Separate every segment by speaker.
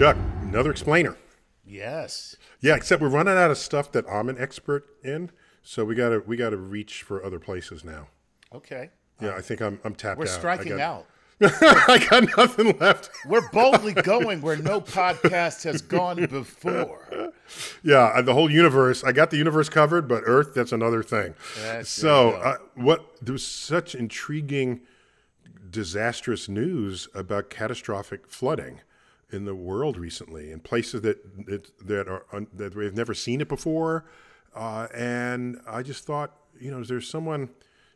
Speaker 1: Chuck, another explainer.
Speaker 2: Yes.
Speaker 1: Yeah, except we're running out of stuff that I'm an expert in, so we gotta we gotta reach for other places now.
Speaker 2: Okay.
Speaker 1: Yeah, I think I'm I'm tapped
Speaker 2: We're
Speaker 1: out.
Speaker 2: Striking
Speaker 1: got-
Speaker 2: out.
Speaker 1: I got nothing left.
Speaker 2: We're boldly going where no podcast has gone before.
Speaker 1: Yeah, the whole universe. I got the universe covered, but Earth, that's another thing.
Speaker 2: That's-
Speaker 1: so, uh, what? There was such intriguing, disastrous news about catastrophic flooding in the world recently, in places that that, that are that we've never seen it before, uh, and I just thought, you know, there's someone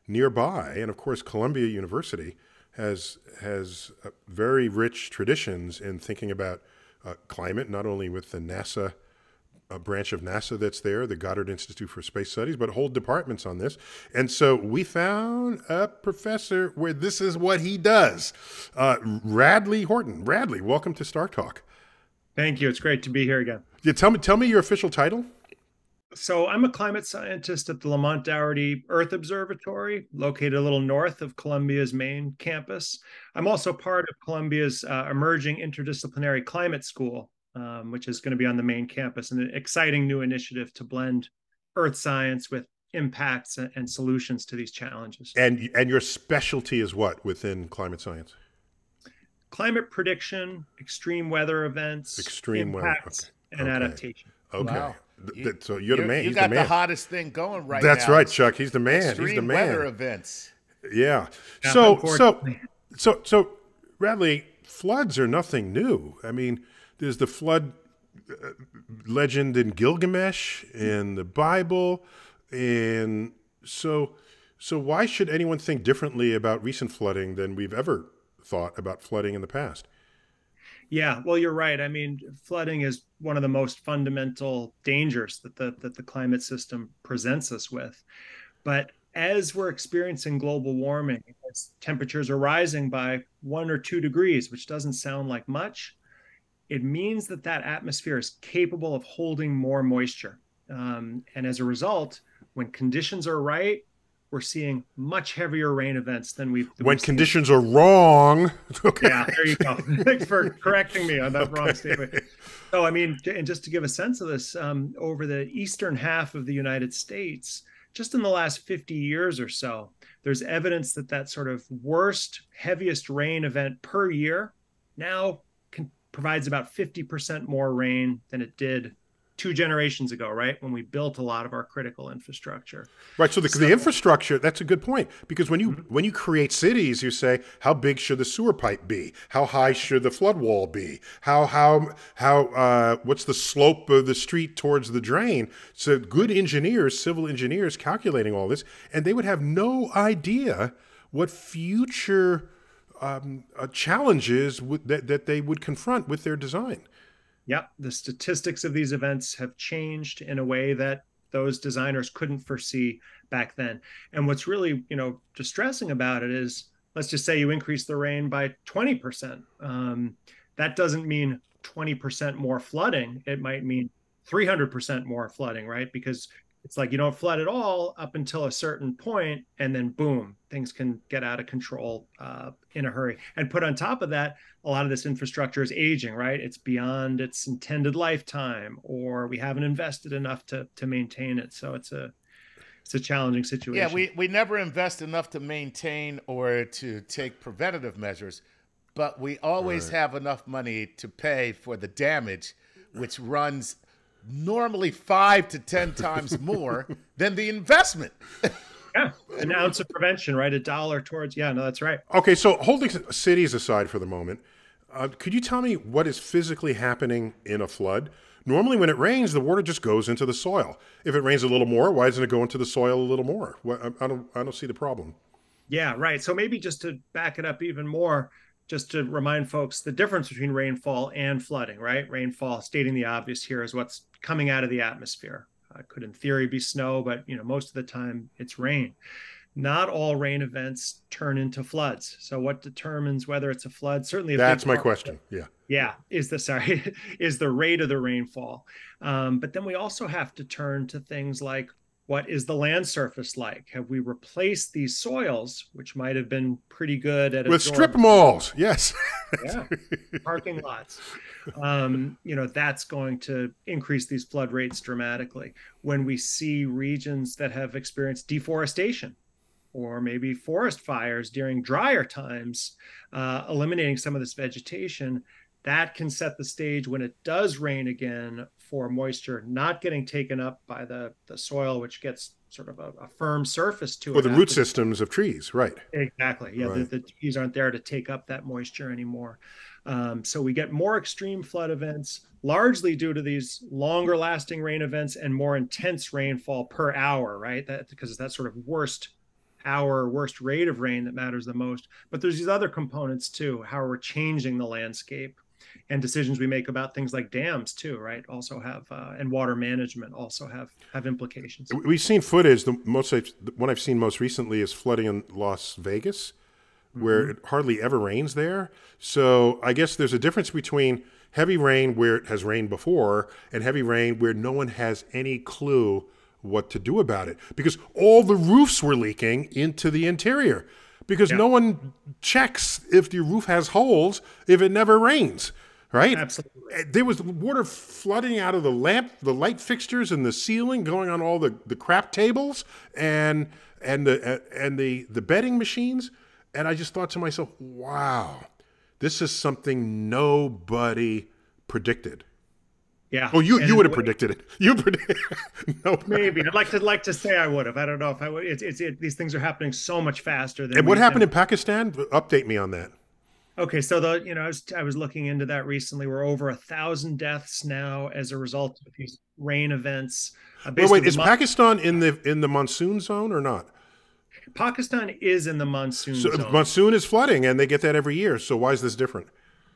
Speaker 1: nearby, and of course, Columbia University has has uh, very rich traditions in thinking about uh, climate, not only with the NASA a branch of NASA that's there, the Goddard Institute for Space Studies, but whole departments on this. And so we found a professor where this is what he does. Uh, Radley Horton. Radley, welcome to StarTalk.
Speaker 3: Thank you. It's great to be here again.
Speaker 1: Yeah, tell me, tell me your official title.
Speaker 3: So, I'm a climate scientist at the Lamont Doherty Earth Observatory, located a little north of Columbia's main campus. I'm also part of Columbia's uh, emerging interdisciplinary climate school, um, which is going to be on the main campus, and an exciting new initiative to blend earth science with impacts and, and solutions to these challenges.
Speaker 1: And and your specialty is what within climate science?
Speaker 3: Climate prediction, extreme weather events,
Speaker 1: Extreme weather,
Speaker 3: impacts,
Speaker 1: okay.
Speaker 3: and
Speaker 1: Okay.
Speaker 3: adaptation.
Speaker 1: Okay.
Speaker 2: Wow.
Speaker 1: Th-
Speaker 2: You-
Speaker 1: th- so you're the
Speaker 2: You-
Speaker 1: man.
Speaker 2: You
Speaker 1: He's
Speaker 2: got
Speaker 1: the
Speaker 2: the, hottest thing going right now.
Speaker 1: That's right, Chuck. He's the man.
Speaker 2: Extreme
Speaker 1: He's the man.
Speaker 2: weather events.
Speaker 1: Yeah.
Speaker 3: Yeah,
Speaker 1: So so so so Radley, floods are nothing new. I mean, there's the flood uh, legend in Gilgamesh in the Bible, and so so why should anyone think differently about recent flooding than we've ever thought about flooding in the past?
Speaker 3: Yeah, well, you're right. I mean, flooding is one of the most fundamental dangers that the that the climate system presents us with. But as we're experiencing global warming, as temperatures are rising by one or two degrees, which doesn't sound like much, it means that that atmosphere is capable of holding more moisture. Um, and as a result, when conditions are right, we're seeing much heavier rain events than we've than
Speaker 1: When
Speaker 3: we've seen
Speaker 1: conditions are wrong, okay.
Speaker 3: yeah, there you go. Thanks for correcting me on that wrong statement. So, I mean, and just to give a sense of this, um, over the eastern half of the United States, just in the last 50 years or so, there's evidence that that sort of worst, heaviest rain event per year now provides about 50% more rain than it did two generations ago, right? When we built a lot of our critical infrastructure.
Speaker 1: Right. So the, the infrastructure, that's a good point. Because when you when you create cities, you say, how big should the sewer pipe be? How high should the flood wall be? How how how uh, what's the slope of the street towards the drain? So good engineers, civil engineers calculating all this, and they would have no idea what future um, uh, challenges would, that, that they would confront with their design.
Speaker 3: Yep, the statistics of these events have changed in a way that those designers couldn't foresee back then. And what's really, you know, distressing about it is, let's just say you increase the rain by 20%. Um, that doesn't mean 20% more flooding. It might mean 300% more flooding, right? Because it's like you don't flood at all up until a certain point, and then boom, things can get out of control uh, in a hurry. And put on top of that, a lot of this infrastructure is aging, right? It's beyond its intended lifetime, or we haven't invested enough to to maintain it. So it's a it's a challenging situation.
Speaker 2: Yeah, we, we never invest enough to maintain or to take preventative measures, but we always have enough money to pay for the damage, which runs normally five to 10 times more than the investment.
Speaker 3: an ounce of prevention, right? A dollar towards yeah, no, that's right.
Speaker 1: Okay, so holding cities aside for the moment, uh, could you tell me what is physically happening in a flood? Normally, when it rains, the water just goes into the soil. If it rains a little more, why doesn't it go into the soil a little more? I don't, I don't see the problem.
Speaker 3: Yeah, right. So maybe just to back it up even more, just to remind folks the difference between rainfall and flooding, right? Rainfall, stating the obvious here, is what's coming out of the atmosphere. Uh, could in theory be snow, but you know most of the time it's rain. Not all rain events turn into floods. So what determines whether it's a flood? Certainly, a
Speaker 1: That's my question. Yeah.
Speaker 3: yeah is the sorry is the rate of the rainfall um, but then we also have to turn to things like what is the land surface like? Have we replaced these soils, which might have been pretty good at
Speaker 1: with strip malls? Yes,
Speaker 3: yeah, parking lots. Um, you know that's going to increase these flood rates dramatically. When we see regions that have experienced deforestation, or maybe forest fires during drier times, uh, eliminating some of this vegetation, that can set the stage when it does rain again for moisture not getting taken up by the, the soil, which gets sort of a, a firm surface to
Speaker 1: or it. Or the root systems of trees, right?
Speaker 3: Exactly. Yeah, right. the, the, trees aren't there to take up that moisture anymore. Um, so we get more extreme flood events, largely due to these longer lasting rain events and more intense rainfall per hour, right? That because that sort of worst hour, worst rate of rain that matters the most. But there's these other components too, how we're changing the landscape and decisions we make about things like dams too right also have uh, and water management also have have implications
Speaker 1: we've seen footage the most I've, the one i've seen most recently is flooding in las vegas where mm-hmm. it hardly ever rains there so i guess there's a difference between heavy rain where it has rained before and heavy rain where no one has any clue what to do about it because all the roofs were leaking into the interior because yeah. no one checks if the roof has holes if it never rains right?
Speaker 3: Absolutely.
Speaker 1: Eh, there was water flooding out of the lamp, the light fixtures, and the ceiling, going on all the, the crap tables and and the eh, and the the bedding machines. And I just thought to myself, wow, this is something nobody predicted.
Speaker 3: Yeah.
Speaker 1: Oh, you you would have predicted it. You predicted.
Speaker 3: no. Maybe I'd like to like to say I would have. I don't know if I would. It's it's it, these things are happening so much faster than.
Speaker 1: And what happened in Pakistan? Update me on that.
Speaker 3: Okay, so the you know I was I was looking into that recently. We're over a thousand deaths now as a result of these rain events.
Speaker 1: Uh, wait, wait, is Pakistan in the in the monsoon zone or not?
Speaker 3: Pakistan is in the monsoon so zone.
Speaker 1: Monsoon is flooding, and they get that every year. So why is this different?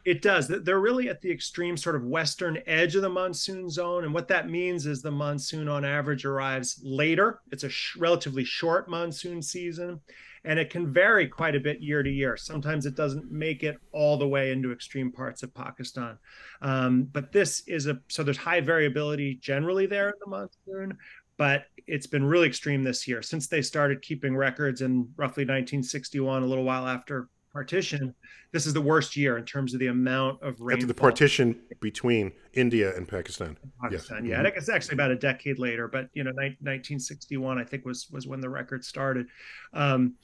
Speaker 3: It does. They're really at the extreme sort of western edge of the monsoon zone. And what that means is the monsoon on average arrives later. It's a sh- relatively short monsoon season and it can vary quite a bit year to year. Sometimes it doesn't make it all the way into extreme parts of Pakistan. Um, but this is a so there's high variability generally there in the monsoon, but it's been really extreme this year since they started keeping records in roughly 1961, a little while after partition. This is the worst year in terms of the amount of rain.
Speaker 1: After the partition between India and Pakistan.
Speaker 3: Pakistan, yes. yeah. Mm-hmm. I think it's actually about a decade later, but you know, 1961, I think was was when the record started. Um,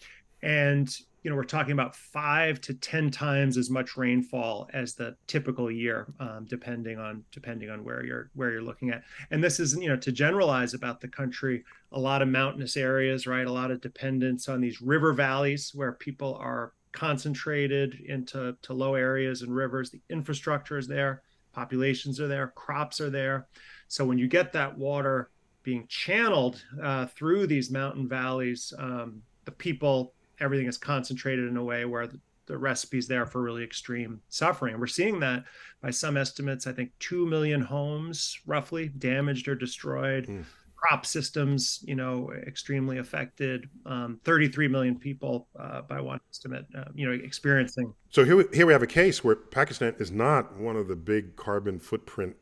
Speaker 3: and you know, we're talking about five to ten times as much rainfall as the typical year, um, depending on depending on where you're where you're looking at. And this is you know to generalize about the country, a lot of mountainous areas, right? A lot of dependence on these river valleys where people are concentrated into to low areas and rivers. The infrastructure is there, populations are there, crops are there. So when you get that water being channeled uh, through these mountain valleys, um, the people, everything is concentrated in a way where the, the recipes there for really extreme suffering. And we're seeing that by some estimates, I think 2 million homes roughly damaged or destroyed. Mm crop systems, you know, extremely affected. Um, 33 million people, uh, by one estimate, uh, you know, experiencing.
Speaker 1: So here we, here we have a case where Pakistan is not one of the big carbon footprint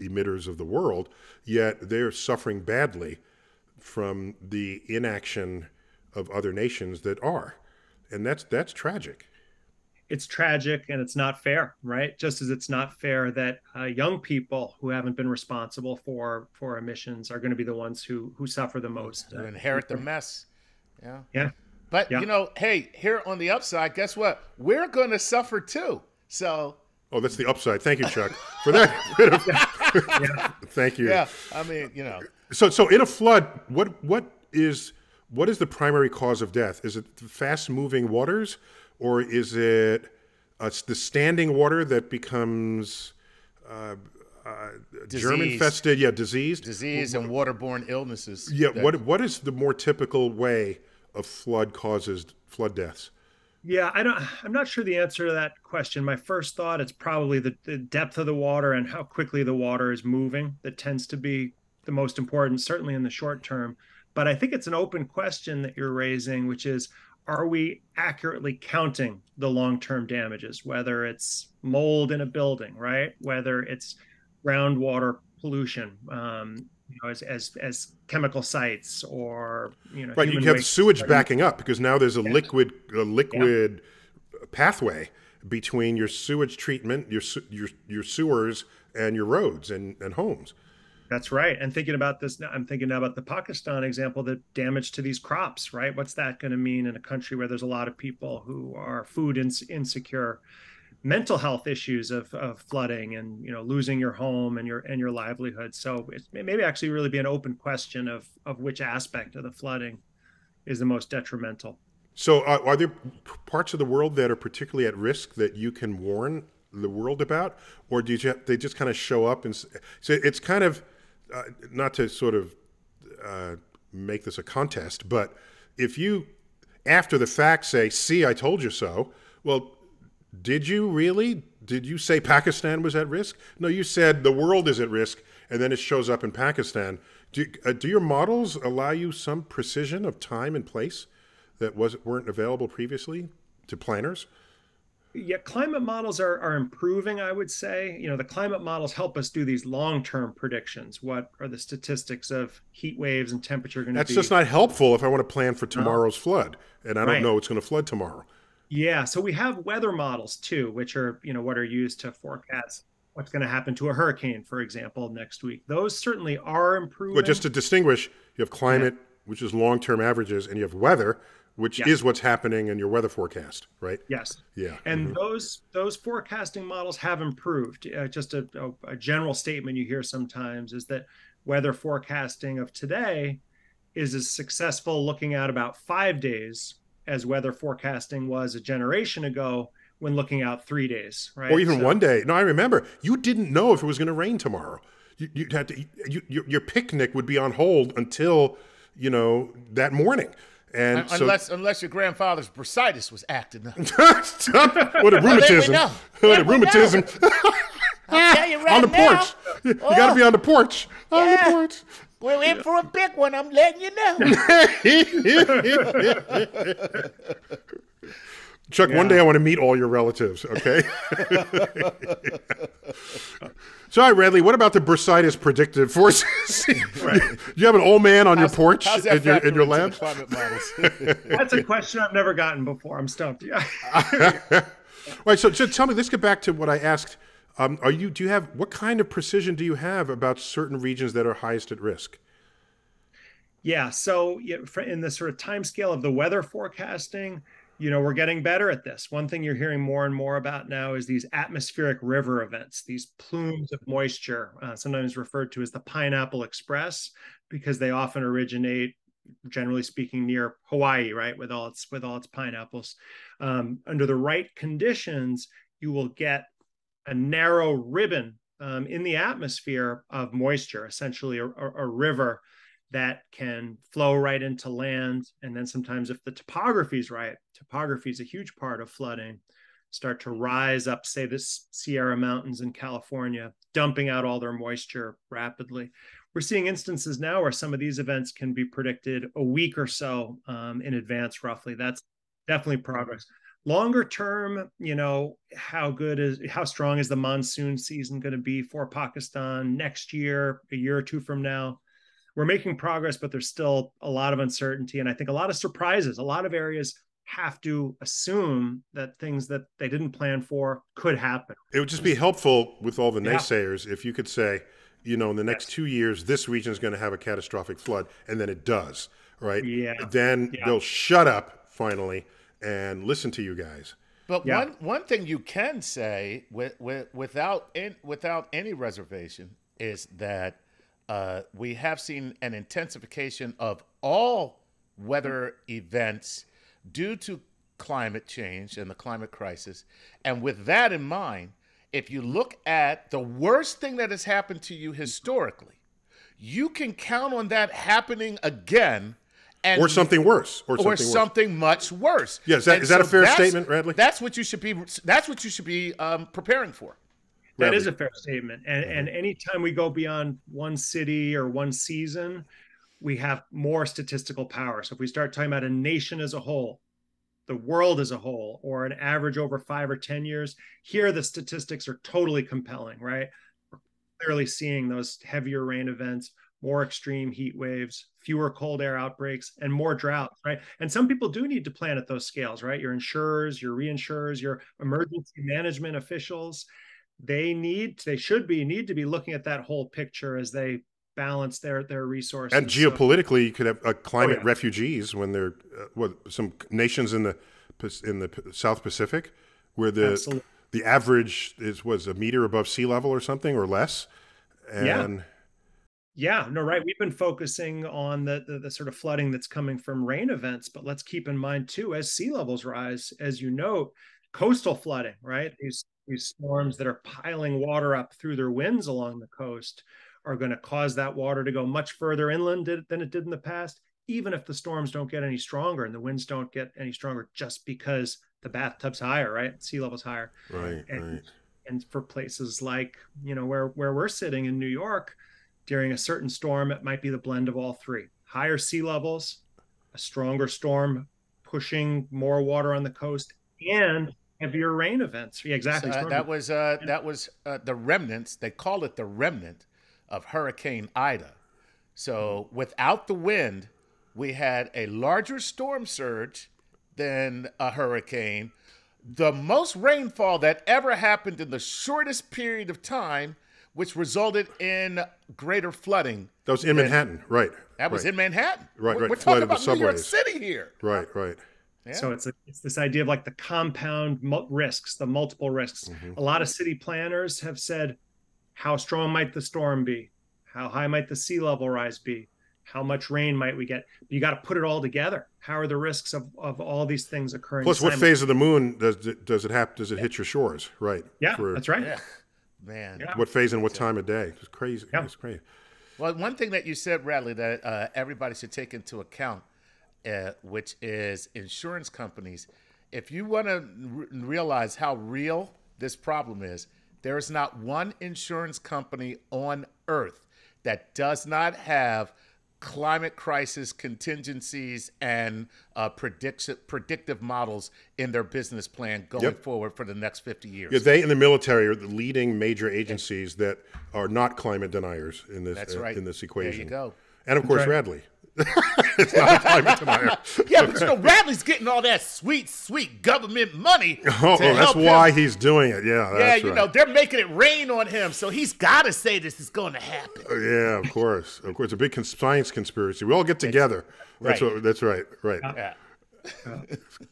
Speaker 1: emitters of the world, yet they're suffering badly from the inaction of other nations that are, and that's that's tragic
Speaker 3: it's tragic and it's not fair, right? Just as it's not fair that uh, young people who haven't been responsible for for emissions are going to be the ones who who suffer the most.
Speaker 2: Uh, inherit the mess. Yeah.
Speaker 3: Yeah.
Speaker 2: But yeah. you know, hey, here on the upside, guess what? We're going to suffer too. So.
Speaker 1: Oh, that's the upside. Thank you, Chuck, for that. yeah. Thank you.
Speaker 2: Yeah. I mean, you know.
Speaker 1: So, so in a flood, what what is what is the primary cause of death? Is it fast moving waters? or is it uh, the standing water that becomes uh, uh, germ infested? Yeah, diseased.
Speaker 2: Disease and waterborne illnesses.
Speaker 1: Yeah. That... What What is the more typical way of flood causes flood deaths?
Speaker 3: Yeah, I don't. I'm not sure the answer to that question. My first thought it's probably the, the depth of the water and how quickly the water is moving that tends to be the most important, certainly in the short term. But I think it's an open question that you're raising, which is are we accurately counting the long-term damages whether it's mold in a building right whether it's groundwater pollution um, you know, as, as as chemical sites or you know,
Speaker 1: right. You have sewage backing up because now there's a yes. liquid a liquid yeah. pathway between your sewage treatment, your your your sewers, and your roads and, and homes.
Speaker 3: That's right. And thinking about this, I'm thinking now about the Pakistan example, the damage to these crops, right? What's that going to mean in a country where there's a lot of people who are food ins- insecure? mental health issues of, of flooding and you know losing your home and your and your livelihood so it may maybe actually really be an open question of of which aspect of the flooding is the most detrimental
Speaker 1: so uh, are there parts of the world that are particularly at risk that you can warn the world about or do you they just kind of show up and so it's kind of uh, not to sort of uh, make this a contest but if you after the fact say see i told you so well did you really? Did you say Pakistan was at risk? No, you said the world is at risk, and then it shows up in Pakistan. Do, uh, do your models allow you some precision of time and place that was weren't available previously to planners?
Speaker 3: Yeah, climate models are, are improving, I would say. You know, the climate models help us do these long term predictions. What are the statistics of heat waves and temperature going to be?
Speaker 1: That's just not helpful if I want to plan for tomorrow's no. flood and I don't right. know it's going to flood tomorrow.
Speaker 3: Yeah, so we have weather models too, which are you know what are used to forecast what's going to happen to a hurricane, for example, next week. Those certainly are improving.
Speaker 1: But just to distinguish, you have climate, yeah. which is long-term averages, and you have weather, which yes. is what's happening in your weather forecast, right?
Speaker 3: Yes.
Speaker 1: Yeah.
Speaker 3: And mm-hmm. those those forecasting models have improved. Uh, just a, a, a general statement you hear sometimes is that weather forecasting of today is as successful looking out about five days as weather forecasting was a generation ago when looking out three days, right?
Speaker 1: Or even so, one day. No, I remember you didn't know if it was going to rain tomorrow. You, you had to. You, your, your picnic would be on hold until you know that morning. And
Speaker 2: unless so, unless your grandfather's bursitis was acting up.
Speaker 1: what a rheumatism! what a rheumatism!
Speaker 2: right
Speaker 1: on the
Speaker 2: now,
Speaker 1: porch. You, oh, got to be on the porch. On yeah. the porch.
Speaker 2: We're in for a big one. I'm letting you know.
Speaker 1: Chuck, yeah. one day I want to meet all your relatives, okay? so, all right, Radley, what about the bursitis predictive forces? right. you have an old man on how's, your porch in your, in your lab?
Speaker 3: That's a question I've never gotten before. I'm stumped. Yeah.
Speaker 1: right. So, so, tell me, let's get back to what I asked um, are you? Do you have what kind of precision do you have about certain regions that are highest at risk?
Speaker 3: Yeah. So in the sort of time scale of the weather forecasting, you know, we're getting better at this. One thing you're hearing more and more about now is these atmospheric river events, these plumes of moisture, uh, sometimes referred to as the Pineapple Express, because they often originate, generally speaking, near Hawaii, right, with all its with all its pineapples. Um, under the right conditions, you will get a narrow ribbon um, in the atmosphere of moisture, essentially a, a, a, river that can flow right into land. And then sometimes, if the topography is right, topography is a huge part of flooding, start to rise up, say, the Sierra Mountains in California, dumping out all their moisture rapidly. We're seeing instances now where some of these events can be predicted a week or so um, in advance, roughly. That's definitely progress longer term you know how good is how strong is the monsoon season going to be for pakistan next year a year or two from now we're making progress but there's still a lot of uncertainty and i think a lot of surprises a lot of areas have to assume that things that they didn't plan for could happen
Speaker 1: it would just be helpful with all the naysayers yeah. if you could say you know in the next yes. two years this region is going to have a catastrophic flood and then it does right
Speaker 3: yeah
Speaker 1: then
Speaker 3: yeah.
Speaker 1: they'll shut up finally and listen to you guys.
Speaker 2: But yeah. one one thing you can say with, with, without in, without any reservation is that uh, we have seen an intensification of all weather events due to climate change and the climate crisis. And with that in mind, if you look at the worst thing that has happened to you historically, you can count on that happening again
Speaker 1: and, or something worse, or something, or
Speaker 2: something much worse.
Speaker 1: Yeah, is that, is that so a fair statement, Radley?
Speaker 2: That's what you should be. That's what you should be um, preparing for.
Speaker 3: That is a fair statement. And mm-hmm. and anytime we go beyond one city or one season, we have more statistical power. So if we start talking about a nation as a whole, the world as a whole, or an average over five or ten years, here the statistics are totally compelling, right? We're clearly seeing those heavier rain events more extreme heat waves, fewer cold air outbreaks, and more droughts, right? And some people do need to plan at those scales, right? Your insurers, your reinsurers, your emergency management officials, they need, they should be, need to be looking at that whole picture as they balance their their resources.
Speaker 1: And geopolitically, so, you could have uh, climate oh, yeah. refugees when there, uh, what some nations in the in the South Pacific, where the Absolutely. the average is was a meter above sea level or something or less, and.
Speaker 3: Yeah yeah, no, right. We've been focusing on the, the, the sort of flooding that's coming from rain events, but let's keep in mind too, as sea levels rise, as you note, coastal flooding, right? These these storms that are piling water up through their winds along the coast are going to cause that water to go much further inland than it did in the past, even if the storms don't get any stronger and the winds don't get any stronger just because the bathtub's higher, right? Sea level's higher.
Speaker 1: Right,
Speaker 3: and,
Speaker 1: right.
Speaker 3: And for places like, you know, where where we're sitting in New York, during a certain storm, it might be the blend of all three higher sea levels, a stronger storm pushing more water on the coast, and heavier rain events. Yeah, exactly.
Speaker 2: So, uh, that was uh, that was uh, the remnants. They call it the remnant of Hurricane Ida. So without the wind, we had a larger storm surge than a hurricane. The most rainfall that ever happened in the shortest period of time which resulted in greater flooding.
Speaker 1: That was in Manhattan, right?
Speaker 2: That was
Speaker 1: right.
Speaker 2: in Manhattan.
Speaker 1: Right,
Speaker 2: we're,
Speaker 1: right.
Speaker 2: We're talking about New York City here.
Speaker 1: Right, right.
Speaker 3: Yeah. So it's a, it's this idea of like the compound risks, the multiple risks. Mm-hmm. A lot of city planners have said, how strong might the storm be? How high might the sea level rise be? How much rain might we get? You got to put it all together. How are the risks of, of all these things occurring?
Speaker 1: Plus, what phase of the moon does it, does it have? Does it hit your shores? Right.
Speaker 3: Yeah, For, that's right.
Speaker 2: Yeah man.
Speaker 1: Yeah. What phase and what time of day? It's crazy. Yeah. It's crazy.
Speaker 2: Well, one thing that you said, Radley, that uh, everybody should take into account, uh, which is insurance companies. If you want to re- realize how real this problem is, there is not one insurance company on earth that does not have – climate crisis contingencies and uh, predict- predictive models in their business plan going yep. forward for the next 50 years.
Speaker 1: Yeah, they in the military are the leading major agencies that are not climate deniers in this
Speaker 2: That's right.
Speaker 1: in this equation.
Speaker 2: There you go.
Speaker 1: And of course, right. Radley. It's not a climate denier.
Speaker 2: yeah, but you know, Radley's getting all that sweet, sweet government money.
Speaker 1: Oh, oh that's why he's doing it. Yeah,
Speaker 2: yeah.
Speaker 1: You
Speaker 2: right. know, they're making it rain on him, so he's got to say this is going to happen.
Speaker 1: Uh, yeah, of course, of course. It's A big cons- science conspiracy. We all get together. That's right. what. That's right. Right.
Speaker 2: Yeah.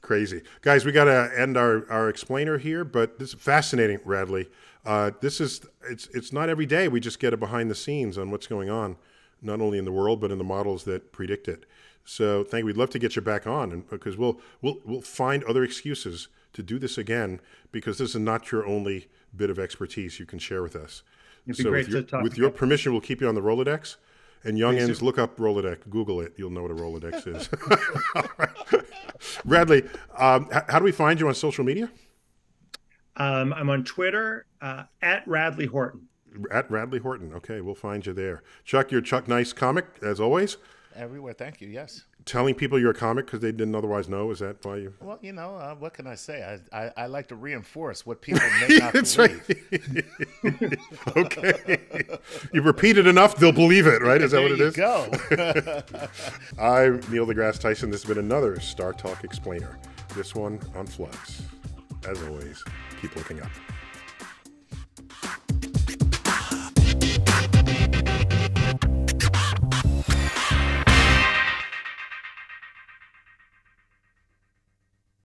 Speaker 1: Crazy guys, we got to end our, our explainer here, but this is fascinating, Radley. Uh, this is it's it's not every day we just get a behind the scenes on what's going on not only in the world but in the models that predict it. So thank you. We'd love to get you back on, and because we'll we'll we'll find other excuses to do this again because this is not your only bit of expertise you can share with us.
Speaker 3: It'd so
Speaker 1: with,
Speaker 3: your,
Speaker 1: with your, permission, we'll keep you on the Rolodex. And young youngins, look up Rolodex, Google it. You'll know what a Rolodex is. Radley, um, how do we find you on social media?
Speaker 3: Um, I'm on Twitter uh, at Radley Horton
Speaker 1: at Radley Horton. Okay, we'll find you there. Chuck, you're Chuck Nice comic as always.
Speaker 2: Everywhere, thank you. Yes.
Speaker 1: Telling people you're a comic because they didn't otherwise know is that why you?
Speaker 2: Well, you know, uh, what can I say? I, I, I like to reinforce what people may not That's believe.
Speaker 1: Right. okay, you repeat it enough, they'll believe it. Right? Is that what it is?
Speaker 2: Go.
Speaker 1: I'm Neil deGrasse Tyson. This has been another StarTalk Explainer. This one on Flux. As always, keep looking up.